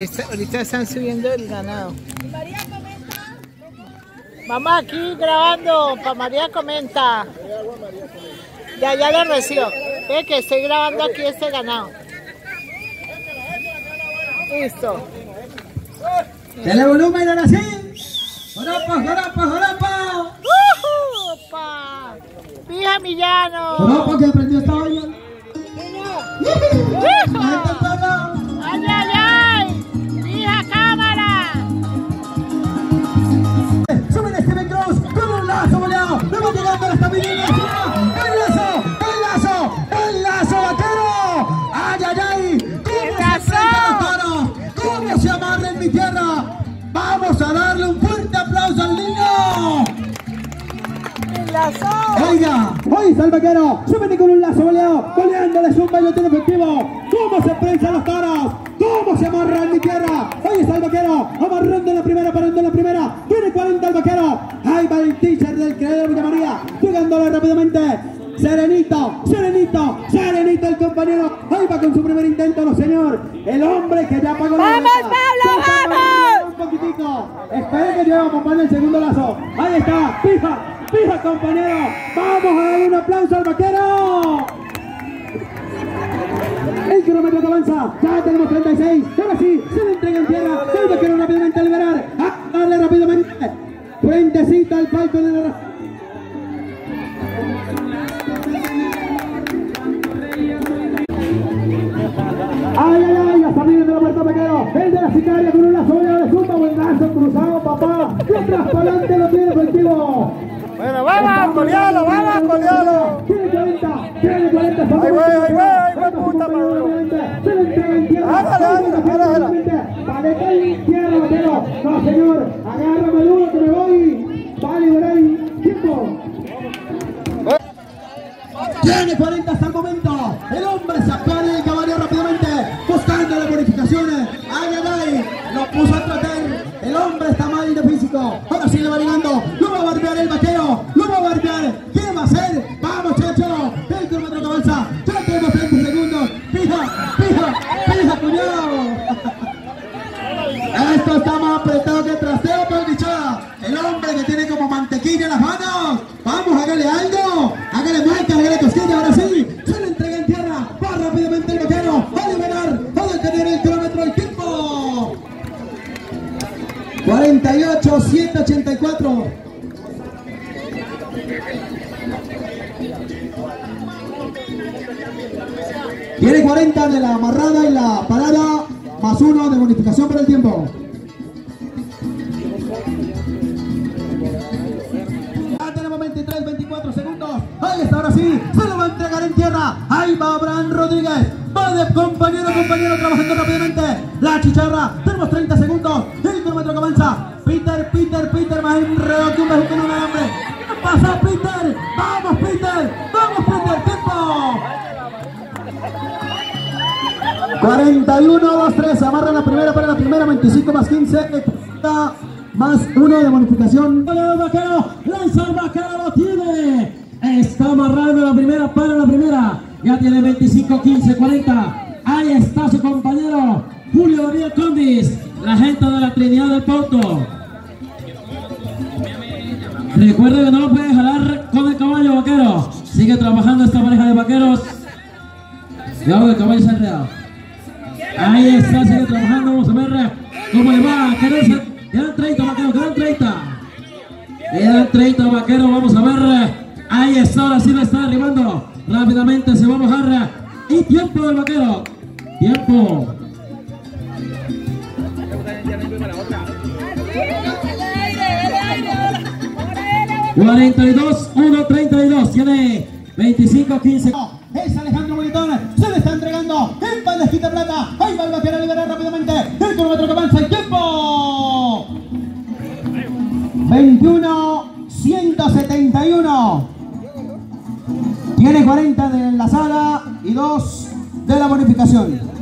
Está- ahorita están subiendo el ganado. Vamos aquí grabando para María Comenta. Ya, ya lo recibo. Ve que estoy grabando aquí este ganado. Listo. Dale volumen ahora sí. Joropa, joropa, joropa. ¡Ujú! ¡Opa! ¡Pija Millano! Joropa que aprendió Vamos llegando a la estabilidad. El lazo, el lazo, el lazo vaquero. Ay, ay, ay. ¿Cómo ¡El se lazo! los toros? ¿Cómo se amarra en mi tierra? Vamos a darle un fuerte aplauso al niño. ¡Enlazó! Oiga, hoy está el vaquero, súbete con un lazo boleado, goleándole es un bailotín efectivo. ¿Cómo se prensan los toros? ¿Cómo se amarra en mi tierra? Hoy está el vaquero, amarrando la primera, parando la primera. Tiene 40 el vaquero. Ahí va el teacher creador Villa María, jugándole rápidamente. Serenito, serenito, serenito el compañero. Ahí va con su primer intento, no señor. El hombre que ya pagó la ¡Vamos, boleta. Pablo, Ya vamos! un poquitico. Esperen que llevamos para el segundo lazo. Ahí está, fija, fija compañero. Vamos a darle un aplauso al vaquero. El kilómetro que avanza, ya tenemos 36. Ahora sí, se le entrega en tierra. El vaquero rápidamente a liberar. A darle rápidamente. Frentecita al palco de la. Sicaria con un lazo de zumba, buen lazo cruzado, papá. Y atrás para adelante lo tiene efectivo. Bueno, vamos, colealo, vamos, colealo. Tiene 40, tiene 40. Ahí voy, ahí voy, ahí voy, puta madre. Se. Hágale, hágale, hágale. Que en tierra, vaquero. No, señor, agárrame duro que me voy. Va a liberar el tiempo. Tiene 40 hasta el momento. El hombre sacó el caballo rápidamente, buscando las bonificaciones. Ay, ay, ay. Lo puso a tratar. El hombre está mal de físico. Ahora sí le va ligando. Lo va a barbear el vaquero. Lo va a barbear. ¿Qué va a hacer? Vamos, chacho. El kilómetro que avanza. Ya tenemos 30 segundos. Fija, fija, fija, cuñado. Esto está más apretado que Peldichada. El hombre que tiene como mantequilla en las manos. Vamos, hágale algo. Hágale marca, hágale cosquilla. Ahora sí. Se le entrega en tierra. Va rápidamente el vaquero. Va a liberar. Va a detener el kilómetro del tiempo. 48, 184. Tiene 40 de la amarrada y la parada, más uno de bonificación por el tiempo. Ahí va Abraham Rodríguez. Va de compañero compañero trabajando rápidamente. La chicharra. Tenemos 30 segundos. El kilómetro que avanza. Peter, Peter, Peter. Más enredado que un bejuco en un alambre. ¿Qué pasa, Peter? Vamos, Peter. Vamos, Peter. Tiempo. 41, 2, 3, se amarra la primera para la primera, 25 más 15, 30 más 1 de bonificación. Vaquero, lanza el vaquero, lo tiene. Para la primera. Ya tiene 25, 15, 40. Ahí está su compañero, Julio Daniel Condis, la gente de la Trinidad del Porto. Recuerda que no lo puede jalar con el caballo vaquero. Sigue trabajando esta pareja de vaqueros. Cuidado que el caballo se enredado. Ahí está, sigue trabajando, vamos a ver cómo le va. Quedan 30 vaqueros, quedan 30. Quedan 30 vaqueros, vamos a ver. Ahí está, ahora sí le está arribando. Rápidamente se va a bajar. Y tiempo del vaquero. Tiempo. 42, 1, 32. Tiene 25, 15. Es Alejandro Bonitón. Se le está entregando el bandejita plata. Ahí va el vaquero a liberar rápidamente. El kilómetro que avanza. El tiempo. 21, 171. Tiene 40 de enlazada y 2 de la bonificación.